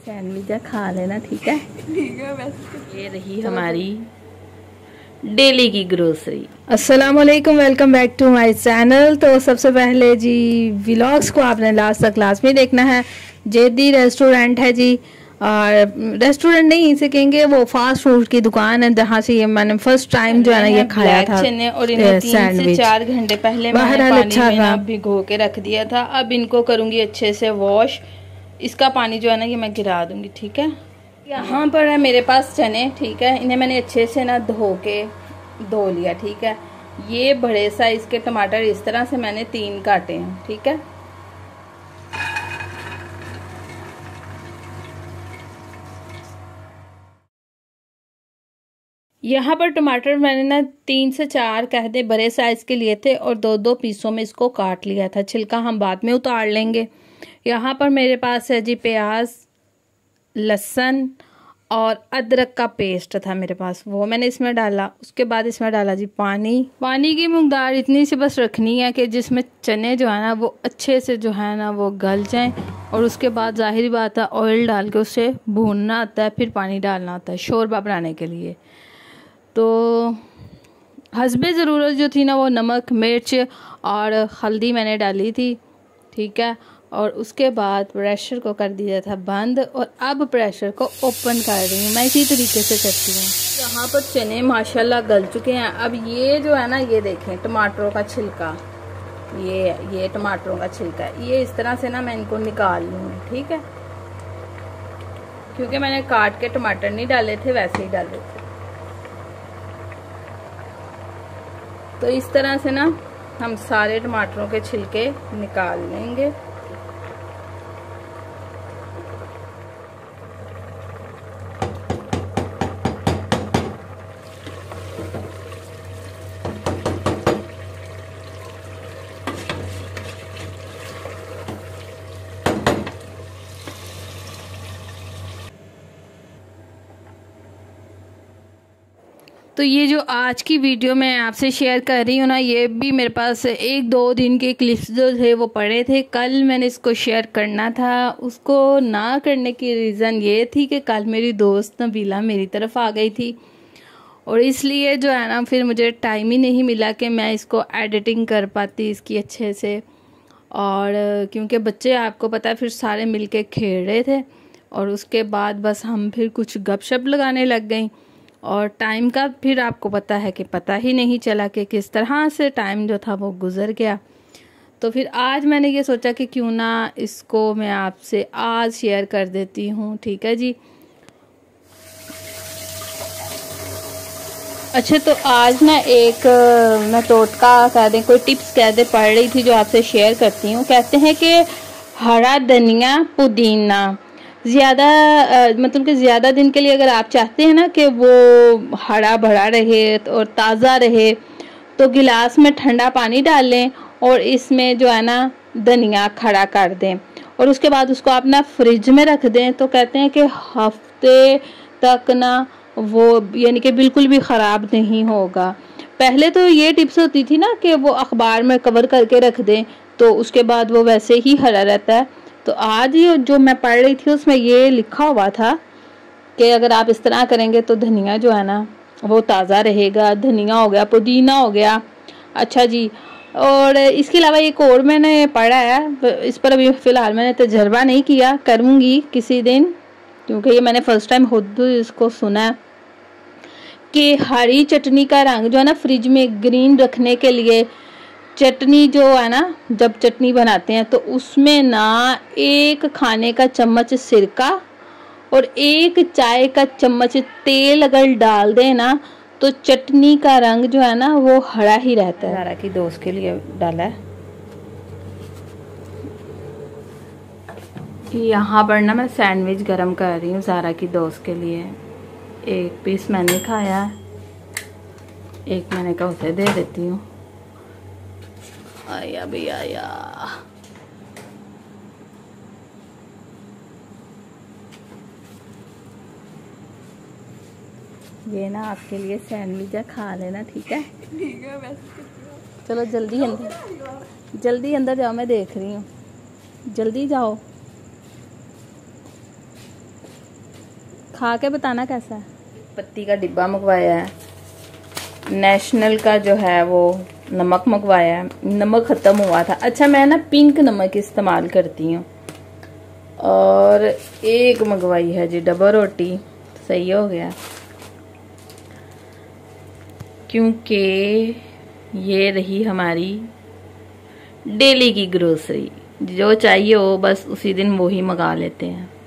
Sandwich खा लेना ठीक है? ठीक है वैसे तो ये रही हमारी डेली की ग्रोसरी अस्सलाम वालेकुम welcome back to my channel तो सबसे पहले जी व्लॉग्स को आपने लास्ट तक क्लास में देखना है। जेदी रेस्टोरेंट है जी। और रेस्टोरेंट नहीं इसे कहेंगे वो फास्ट फ़ूड की दुकान है। जहाँ से ये मैंने फ़र्स्ट टाइम जो है ना ये खाया था। और इन्हें तीन से सैंडविच चार घंटे पहले मैंने पानी अच्छा में ना भिगो के रख दिया था। अब इनको करूँगी अच्छे से वॉश इसका पानी जो है ना ये मैं गिरा दूँगी ठीक है? यहाँ पर है मेरे पास चने ठीक है? इन्हें मैंने अच्छे से ना धो के धो लिया ठीक है? ये बड़े साइज़ के टमाटर इस तरह से मैंने तीन काटे हैं ठीक है? यहाँ पर टमाटर मैंने ना तीन से चार कह दे बड़े साइज़ के लिए थे और दो दो पीसों में इसको काट लिया था। छिलका हम बाद में उतार लेंगे। यहाँ पर मेरे पास है जी प्याज, लहसुन और अदरक का पेस्ट था मेरे पास। वो मैंने इसमें डाला। उसके बाद इसमें डाला जी पानी। पानी की मकदार इतनी सी बस रखनी है कि जिसमें चने जो है ना, वो अच्छे से जो है ना, वो गल जाएँ और उसके बाद ज़ाहिर बात है ऑयल डाल के उसे भूनना आता है, फिर पानी डालना आता है, शोरबा बनाने के लिए। तो हसबे ज़रूरत जो थी ना, वो नमक, मिर्च और हल्दी मैंने डाली थी, ठीक है? और उसके बाद प्रेशर को कर दिया था बंद और अब प्रेशर को ओपन कर रही हूँ। मैं इसी तरीके से करती हूँ। यहाँ पर चने माशाल्लाह गल चुके हैं। अब ये जो है ना, ये देखें, टमाटरों का छिलका। ये ये टमाटरों का छिलका ये इस तरह से ना मैं इनको निकाल लूँगी ठीक है? क्योंकि मैंने काट के टमाटर नहीं डाले थे, वैसे ही डाले थे। तो इस तरह से ना हम सारे टमाटरों के छिलके निकाल लेंगे। तो ये जो आज की वीडियो मैं आपसे शेयर कर रही हूँ ना, ये भी मेरे पास एक दो दिन के क्लिप्स जो थे वो पड़े थे। कल मैंने इसको शेयर करना था। उसको ना करने की रीज़न ये थी कि कल मेरी दोस्त नबीला मेरी तरफ़ आ गई थी। और इसलिए जो है ना, फिर मुझे टाइम ही नहीं मिला कि मैं इसको एडिटिंग कर पाती इसकी अच्छे से। और क्योंकि बच्चे, आपको पता है, फिर सारे मिलके खेल रहे थे। और उसके बाद बस हम फिर कुछ गपशप लगाने लग गई। और टाइम का फिर आपको पता है कि पता ही नहीं चला कि किस तरह से टाइम जो था वो गुज़र गया। तो फिर आज मैंने ये सोचा कि क्यों ना इसको मैं आपसे आज शेयर कर देती हूँ, ठीक है जी? अच्छा तो आज ना एक, मैं टोटका कह दें, कोई टिप्स कह दे पढ़ रही थी जो आपसे शेयर करती हूँ। कहते हैं कि हरा धनिया पुदीना। ज़्यादा मतलब कि ज़्यादा दिन के लिए अगर आप चाहते हैं ना कि वो हरा भरा रहे और ताज़ा रहे तो गिलास में ठंडा पानी डाल लें और इसमें जो है ना धनिया खड़ा कर दें। और उसके बाद उसको आप ना फ्रिज में रख दें तो कहते हैं कि हफ़्ते तक ना वो यानी कि बिल्कुल भी ख़राब नहीं होगा। पहले तो ये टिप्स होती थी ना कि वो अखबार में कवर करके रख दें तो उसके बाद वो वैसे ही हरा रहता है। तो आज ये जो मैं पढ़ रही थी, उसमें ये लिखा हुआ था कि अगर आप इस तरह करेंगे तो धनिया जो है ना, वो ताज़ा रहेगा, धनिया हो गया, पुदीना हो गया। अच्छा जी, और इसके अलावा एक और मैंने पढ़ा है, इस पर अभी फ़िलहाल मैंने तजर्बा नहीं किया, करूँगी किसी दिन, क्योंकि ये मैंने फ़र्स्ट टाइम खुद इसको सुना है कि हरी चटनी का रंग जो है ना फ्रिज में ग्रीन रखने के लिए चटनी जो है ना, जब चटनी बनाते हैं तो उसमें ना एक खाने का चम्मच सिरका और एक चाय का चम्मच तेल अगर डाल दें ना तो चटनी का रंग जो है ना, वो हरा ही रहता है। जारा की दोस्त के लिए डाला है। यहाँ पर ना मैं सैंडविच गरम कर रही हूँ जारा की दोस्त के लिए। एक पीस मैंने खाया, एक मैंने कहा उसे दे देती हूँ। आया भी आया। ये ना आपके लिए सैंडविच है खा लेना ठीक है? ठीक है वैसे तो चलो जल्दी अंदर जल्दी अंदर जाओ मैं देख रही हूँ। जल्दी जाओ। खा के बताना कैसा है? पत्ती का डिब्बा मंगवाया है। नेशनल का जो है वो नमक मंगवाया है नमक ख़त्म हुआ था। अच्छा मैं ना पिंक नमक इस्तेमाल करती हूँ। और एक मंगवाई है जी डबल रोटी सही हो गया। क्योंकि ये रही हमारी डेली की ग्रोसरी जो चाहिए हो, बस उसी दिन वो ही मंगा लेते हैं।